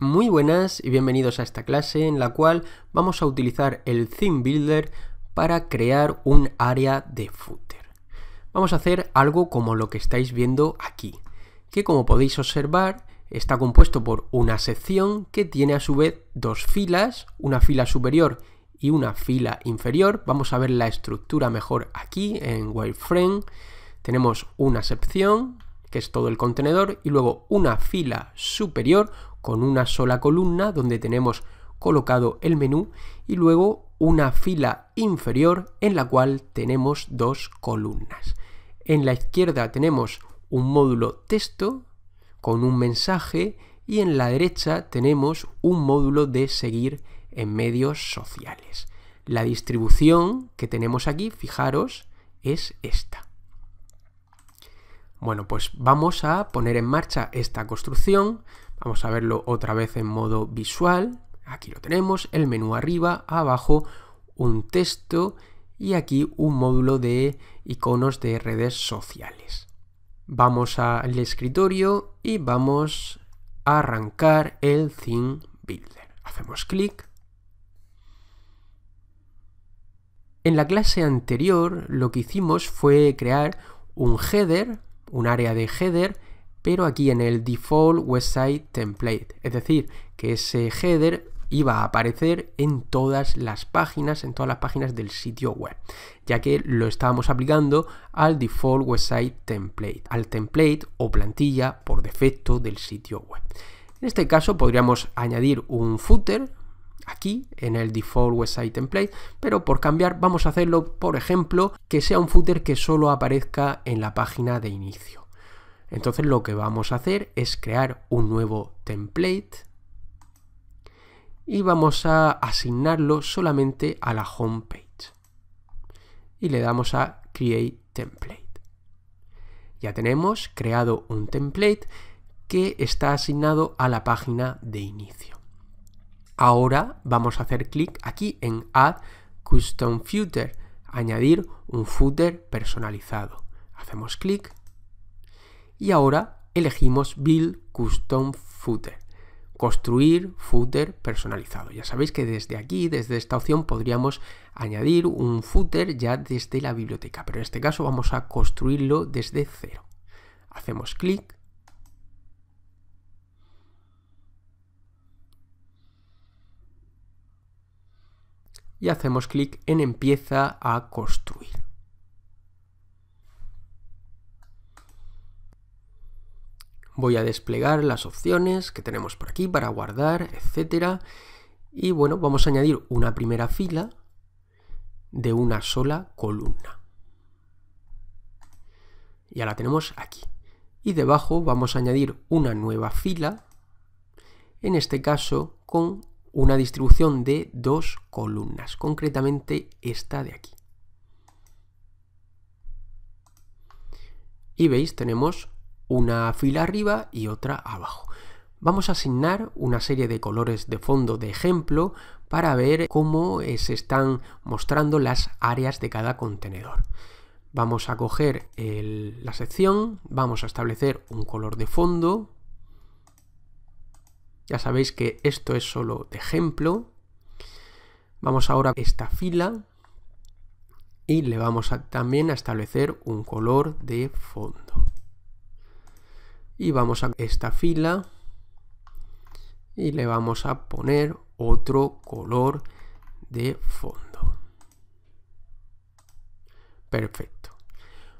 Muy buenas y bienvenidos a esta clase en la cual vamos a utilizar el Theme Builder para crear un área de footer. Vamos a hacer algo como lo que estáis viendo aquí, que como podéis observar está compuesto por una sección que tiene a su vez dos filas, una fila superior y una fila inferior. Vamos a ver la estructura mejor aquí en Wireframe. Tenemos una sección, que es todo el contenedor, y luego una fila superior con una sola columna donde tenemos colocado el menú y luego una fila inferior en la cual tenemos dos columnas. En la izquierda tenemos un módulo texto con un mensaje y en la derecha tenemos un módulo de seguir en medios sociales. La distribución que tenemos aquí, fijaros, es esta. Bueno, pues vamos a poner en marcha esta construcción. Vamos a verlo otra vez en modo visual. Aquí lo tenemos, el menú arriba, abajo un texto y aquí un módulo de iconos de redes sociales. Vamos al escritorio y vamos a arrancar el Theme Builder. Hacemos clic. En la clase anterior lo que hicimos fue crear un header un área de header, pero aquí en el default website template. Es decir, que ese header iba a aparecer en todas las páginas, en todas las páginas del sitio web, ya que lo estábamos aplicando al default website template, al template o plantilla por defecto del sitio web. En este caso podríamos añadir un footer aquí en el default website template, pero por cambiar vamos a hacerlo, por ejemplo, que sea un footer que solo aparezca en la página de inicio. Entonces lo que vamos a hacer es crear un nuevo template y vamos a asignarlo solamente a la home page. Y le damos a Create Template. Ya tenemos creado un template que está asignado a la página de inicio. Ahora vamos a hacer clic aquí en Add Custom Footer, añadir un footer personalizado. Hacemos clic y ahora elegimos Build Custom Footer, construir footer personalizado. Ya sabéis que desde aquí, desde esta opción, podríamos añadir un footer ya desde la biblioteca, pero en este caso vamos a construirlo desde cero. Hacemos clic y hacemos clic en empieza a construir. Voy a desplegar las opciones que tenemos por aquí para guardar, etcétera. Y bueno, vamos a añadir una primera fila de una sola columna. Ya la tenemos aquí. Y debajo vamos a añadir una nueva fila, en este caso con una distribución de dos columnas, concretamente esta de aquí. Y veis, tenemos una fila arriba y otra abajo. Vamos a asignar una serie de colores de fondo de ejemplo para ver cómo eh, se están mostrando las áreas de cada contenedor. Vamos a coger la sección, vamos a establecer un color de fondo, ya sabéis que esto es solo de ejemplo. Vamos ahora a esta fila y le vamos también a establecer un color de fondo. Y vamos a esta fila y le vamos a poner otro color de fondo. Perfecto.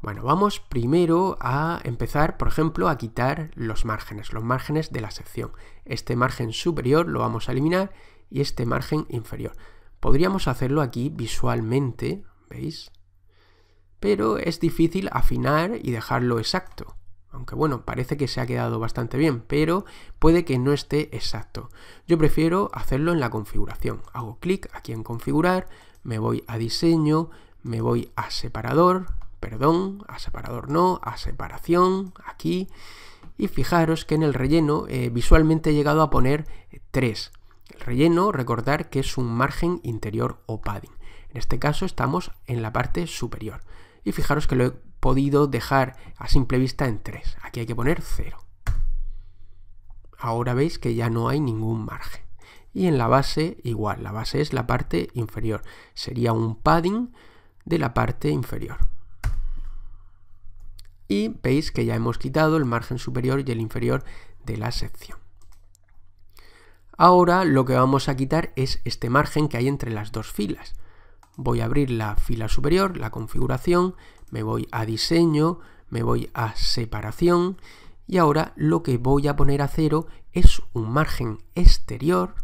Bueno, vamos primero a empezar, por ejemplo, a quitar los márgenes, los márgenes de la sección. Este margen superior lo vamos a eliminar y este margen inferior. Podríamos hacerlo aquí visualmente, ¿veis? Pero es difícil afinar y dejarlo exacto. Aunque bueno, parece que se ha quedado bastante bien, pero puede que no esté exacto. Yo prefiero hacerlo en la configuración. Hago clic aquí en configurar, me voy a diseño, me voy a separador, perdón, a separador no, a separación, aquí. Y fijaros que en el relleno eh, visualmente he llegado a poner 3. El relleno, recordar que es un margen interior o padding. En este caso estamos en la parte superior. Y fijaros que lo he podido dejar a simple vista en 3. Aquí hay que poner 0. ahora veis que ya no hay ningún margen. Y en la base igual, la base es la parte inferior. Sería un padding de la parte inferior. Y veis que ya hemos quitado el margen superior y el inferior de la sección. Ahora lo que vamos a quitar es este margen que hay entre las dos filas. Voy a abrir la fila superior, la configuración, me voy a diseño, me voy a separación y ahora lo que voy a poner a cero es un margen exterior,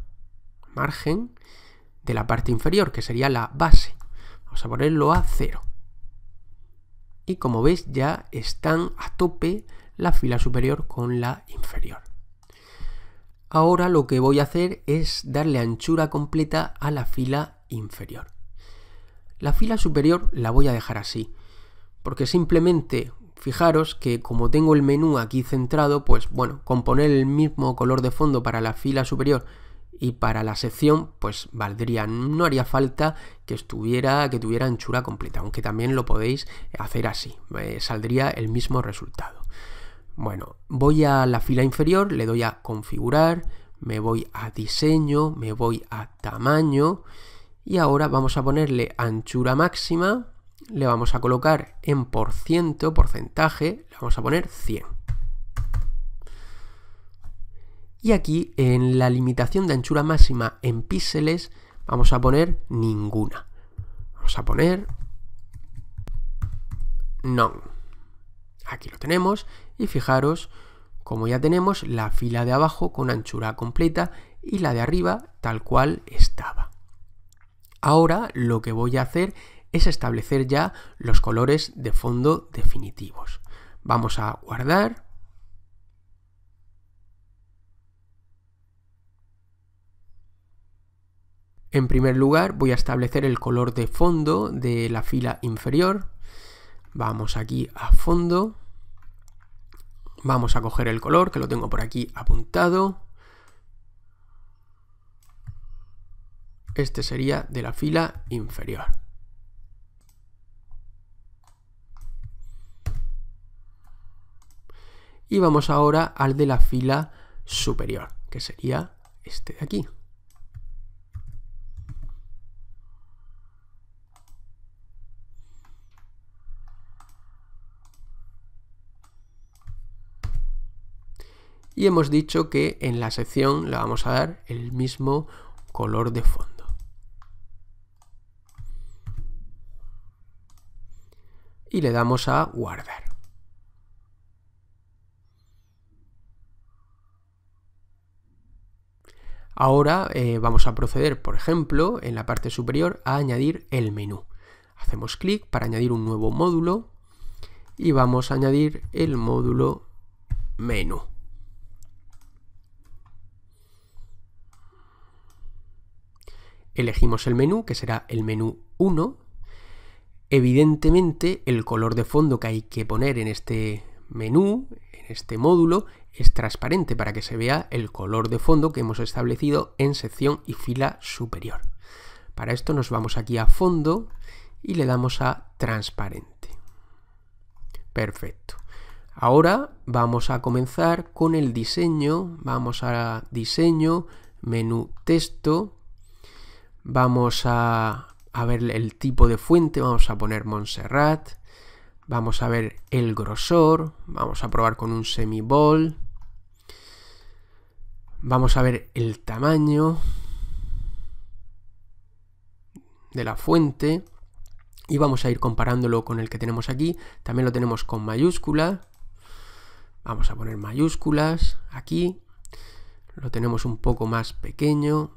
margen de la parte inferior, que sería la base. Vamos a ponerlo a cero. Y como veis ya están a tope la fila superior con la inferior. Ahora lo que voy a hacer es darle anchura completa a la fila inferior. La fila superior la voy a dejar así, porque simplemente fijaros que como tengo el menú aquí centrado, pues bueno, con poner el mismo color de fondo para la fila superior y para la sección, pues valdría, no haría falta que estuviera, que tuviera anchura completa, aunque también lo podéis hacer así, saldría el mismo resultado. Bueno, voy a la fila inferior, le doy a configurar, me voy a diseño, me voy a tamaño y ahora vamos a ponerle anchura máxima le vamos a colocar en por ciento, porcentaje, le vamos a poner 100. Y aquí en la limitación de anchura máxima en píxeles vamos a poner ninguna. Vamos a poner none. Aquí lo tenemos y fijaros como ya tenemos la fila de abajo con anchura completa y la de arriba tal cual estaba. Ahora lo que voy a hacer es establecer ya los colores de fondo definitivos. Vamos a guardar. En primer lugar voy a establecer el color de fondo de la fila inferior. Vamos aquí a fondo. Vamos a coger el color que lo tengo por aquí apuntado. Este sería de la fila inferior. Y vamos ahora al de la fila superior, que sería este de aquí. Y hemos dicho que en la sección le vamos a dar el mismo color de fondo. Y le damos a guardar. Ahora eh, vamos a proceder, por ejemplo, en la parte superior a añadir el menú. Hacemos clic para añadir un nuevo módulo y vamos a añadir el módulo menú. Elegimos el menú, que será el menú 1. Evidentemente, el color de fondo que hay que poner en este menú, en este módulo, es transparente para que se vea el color de fondo que hemos establecido en sección y fila superior. Para esto nos vamos aquí a fondo y le damos a transparente. Perfecto. Ahora vamos a comenzar con el diseño. Vamos a diseño, menú texto. Vamos a, ver el tipo de fuente. Vamos a poner Montserrat. Vamos a ver el grosor. Vamos a probar con un semi-ball. Vamos a ver el tamaño de la fuente y vamos a ir comparándolo con el que tenemos aquí. También lo tenemos con mayúscula. Vamos a poner mayúsculas aquí. Lo tenemos un poco más pequeño.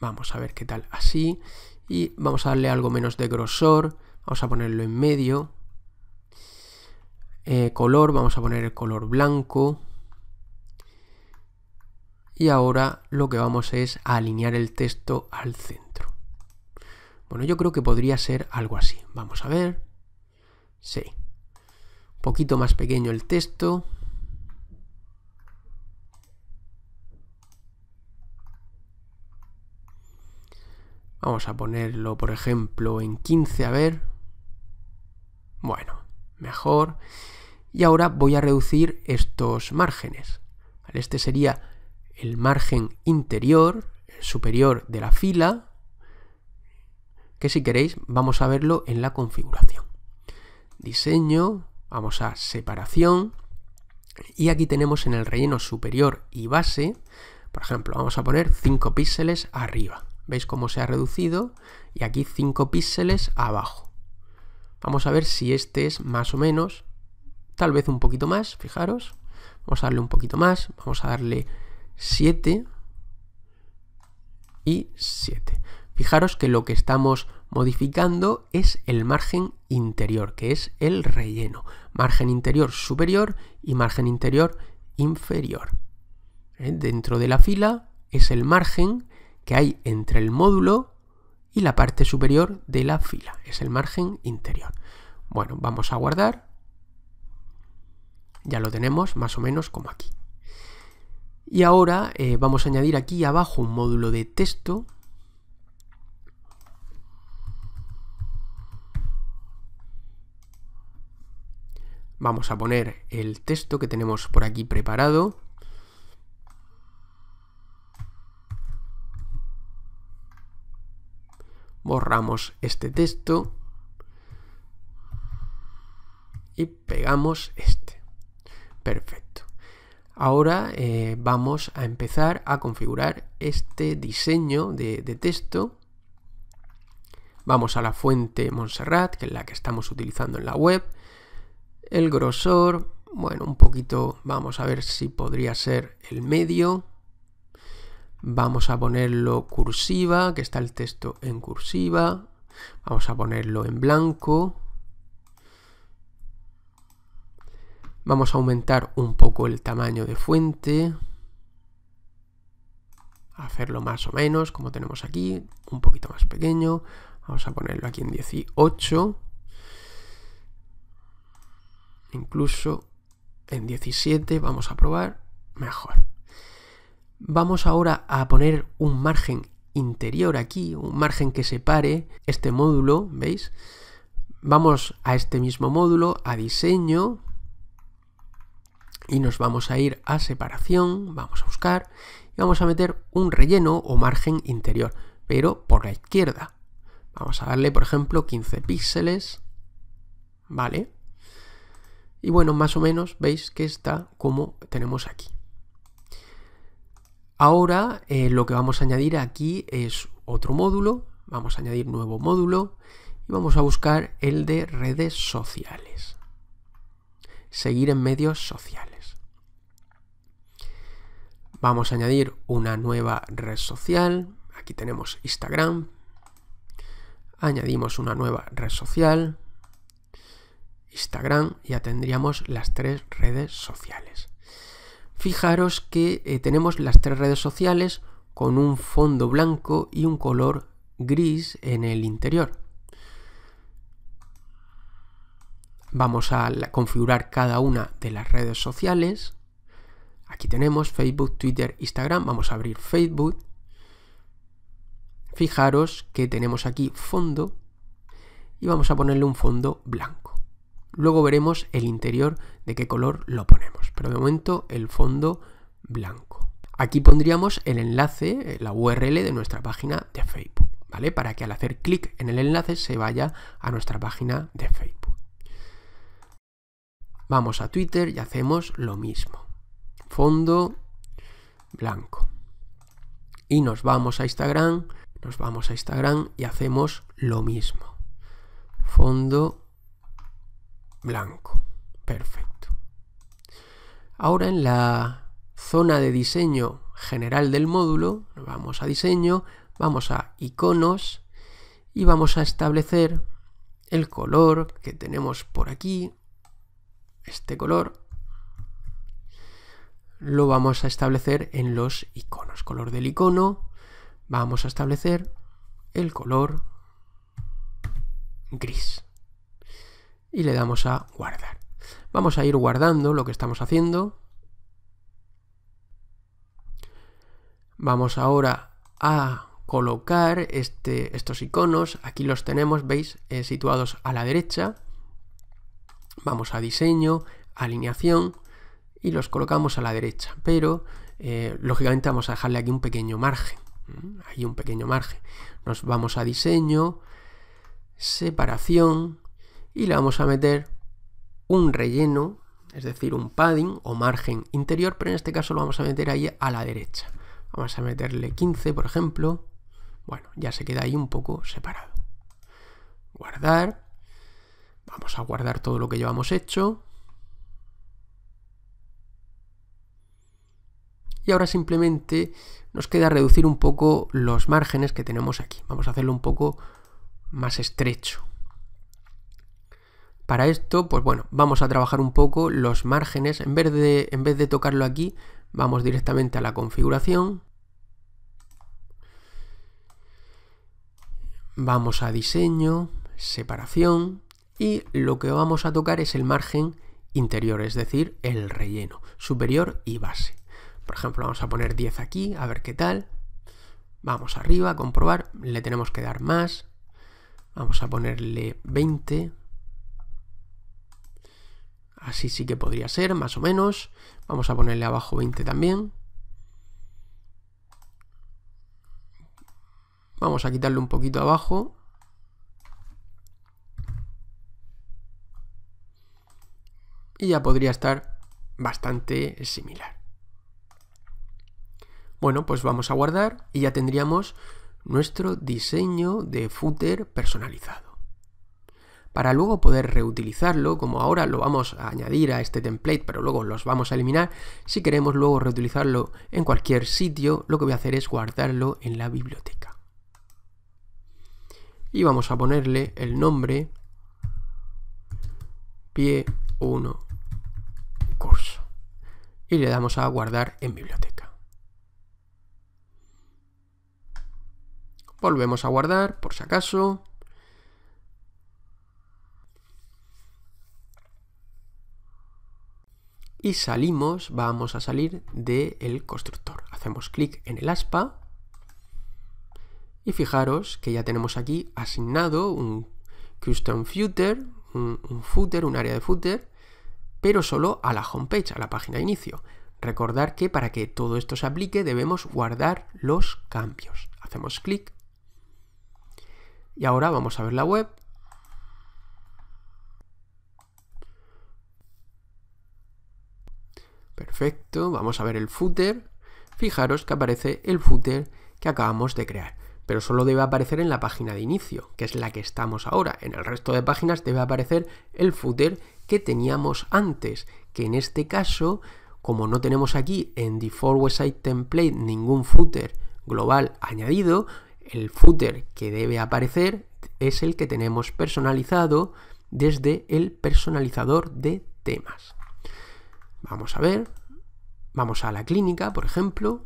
Vamos a ver qué tal así. Y vamos a darle algo menos de grosor. Vamos a ponerlo en medio. Eh, color, vamos a poner el color blanco y ahora lo que vamos es a alinear el texto al centro. Bueno, yo creo que podría ser algo así. Vamos a ver. Sí. Un poquito más pequeño el texto. Vamos a ponerlo, por ejemplo, en 15, a ver. Bueno, mejor. Y ahora voy a reducir estos márgenes. Este sería el margen interior, superior de la fila, que si queréis vamos a verlo en la configuración. Diseño, vamos a separación, y aquí tenemos en el relleno superior y base, por ejemplo, vamos a poner 5 píxeles arriba. ¿Veis cómo se ha reducido? Y aquí 5 píxeles abajo. Vamos a ver si este es más o menos, tal vez un poquito más, fijaros. Vamos a darle un poquito más, vamos a darle 7 y 7. Fijaros que lo que estamos modificando es el margen interior, que es el relleno. Margen interior superior y margen interior inferior. ¿Eh? Dentro de la fila es el margen que hay entre el módulo y la parte superior de la fila. Es el margen interior. Bueno, vamos a guardar. Ya lo tenemos más o menos como aquí. Y ahora eh, vamos a añadir aquí abajo un módulo de texto Vamos a poner el texto que tenemos por aquí preparado. Borramos este texto y pegamos este. Perfecto. Ahora eh, vamos a empezar a configurar este diseño de, de texto. Vamos a la fuente Montserrat, que es la que estamos utilizando en la web el grosor, bueno, un poquito, vamos a ver si podría ser el medio. Vamos a ponerlo cursiva, que está el texto en cursiva. Vamos a ponerlo en blanco. Vamos a aumentar un poco el tamaño de fuente. hacerlo más o menos, como tenemos aquí, un poquito más pequeño. Vamos a ponerlo aquí en 18 incluso en 17 vamos a probar mejor. Vamos ahora a poner un margen interior aquí, un margen que separe este módulo, ¿veis? Vamos a este mismo módulo, a diseño, y nos vamos a ir a separación, vamos a buscar, y vamos a meter un relleno o margen interior, pero por la izquierda. Vamos a darle, por ejemplo, 15 píxeles, ¿vale? Y bueno, más o menos veis que está como tenemos aquí. Ahora eh, lo que vamos a añadir aquí es otro módulo. Vamos a añadir nuevo módulo y vamos a buscar el de redes sociales. Seguir en medios sociales. Vamos a añadir una nueva red social. Aquí tenemos Instagram. Añadimos una nueva red social. Instagram, ya tendríamos las tres redes sociales. Fijaros que eh, tenemos las tres redes sociales con un fondo blanco y un color gris en el interior. Vamos a configurar cada una de las redes sociales. Aquí tenemos Facebook, Twitter, Instagram. Vamos a abrir Facebook. Fijaros que tenemos aquí fondo y vamos a ponerle un fondo blanco. Luego veremos el interior de qué color lo ponemos, pero de momento el fondo blanco. Aquí pondríamos el enlace, la URL de nuestra página de Facebook, ¿vale? Para que al hacer clic en el enlace se vaya a nuestra página de Facebook. Vamos a Twitter y hacemos lo mismo. Fondo blanco. Y nos vamos a Instagram, nos vamos a Instagram y hacemos lo mismo. Fondo blanco. Perfecto. Ahora en la zona de diseño general del módulo, vamos a diseño, vamos a iconos y vamos a establecer el color que tenemos por aquí, este color, lo vamos a establecer en los iconos. Color del icono, vamos a establecer el color gris y le damos a guardar. Vamos a ir guardando lo que estamos haciendo. Vamos ahora a colocar este, estos iconos. Aquí los tenemos, veis, eh, situados a la derecha. Vamos a diseño, alineación y los colocamos a la derecha, pero eh, lógicamente vamos a dejarle aquí un pequeño margen, ahí un pequeño margen. Nos vamos a diseño, separación y le vamos a meter un relleno, es decir, un padding o margen interior, pero en este caso lo vamos a meter ahí a la derecha. Vamos a meterle 15, por ejemplo. Bueno, ya se queda ahí un poco separado. Guardar. Vamos a guardar todo lo que llevamos hecho. Y ahora simplemente nos queda reducir un poco los márgenes que tenemos aquí. Vamos a hacerlo un poco más estrecho. Para esto, pues bueno, vamos a trabajar un poco los márgenes. En vez de, en vez de tocarlo aquí, vamos directamente a la configuración. Vamos a diseño, separación y lo que vamos a tocar es el margen interior, es decir, el relleno, superior y base. Por ejemplo, vamos a poner 10 aquí, a ver qué tal. Vamos arriba a comprobar, le tenemos que dar más. Vamos a ponerle 20. Así sí que podría ser, más o menos. Vamos a ponerle abajo 20 también. Vamos a quitarle un poquito abajo. Y ya podría estar bastante similar. Bueno, pues vamos a guardar y ya tendríamos nuestro diseño de footer personalizado. Para luego poder reutilizarlo, como ahora lo vamos a añadir a este template, pero luego los vamos a eliminar, si queremos luego reutilizarlo en cualquier sitio, lo que voy a hacer es guardarlo en la biblioteca. Y vamos a ponerle el nombre pie 1 curso. Y le damos a guardar en biblioteca. Volvemos a guardar, por si acaso. Y salimos, vamos a salir del constructor. Hacemos clic en el aspa. Y fijaros que ya tenemos aquí asignado un custom footer, un, footer, un área de footer, pero solo a la homepage, a la página de inicio. Recordar que para que todo esto se aplique debemos guardar los cambios. Hacemos clic y ahora vamos a ver la web. Perfecto, vamos a ver el footer. Fijaros que aparece el footer que acabamos de crear, pero solo debe aparecer en la página de inicio, que es la que estamos ahora. En el resto de páginas debe aparecer el footer que teníamos antes, que en este caso, como no tenemos aquí en Default Website Template ningún footer global añadido, el footer que debe aparecer es el que tenemos personalizado desde el personalizador de temas. Vamos a ver, vamos a la clínica, por ejemplo,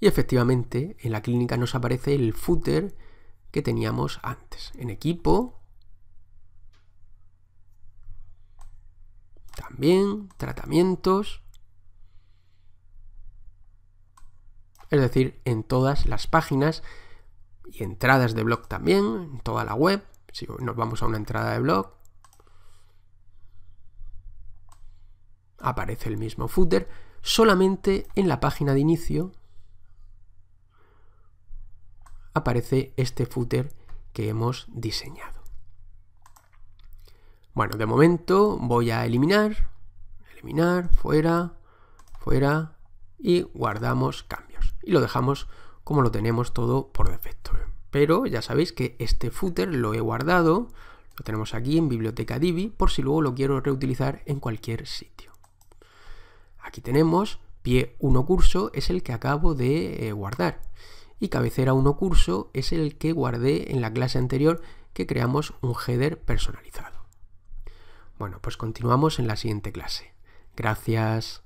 y efectivamente en la clínica nos aparece el footer que teníamos antes. En equipo, también, tratamientos, es decir, en todas las páginas y entradas de blog también, en toda la web. Si nos vamos a una entrada de blog, aparece el mismo footer, solamente en la página de inicio aparece este footer que hemos diseñado. Bueno, de momento voy a eliminar, eliminar, fuera, fuera y guardamos cambio y lo dejamos como lo tenemos todo por defecto. Pero ya sabéis que este footer lo he guardado, lo tenemos aquí en biblioteca Divi por si luego lo quiero reutilizar en cualquier sitio. Aquí tenemos pie 1 curso es el que acabo de eh, guardar y cabecera 1 curso es el que guardé en la clase anterior que creamos un header personalizado. Bueno, pues continuamos en la siguiente clase. Gracias.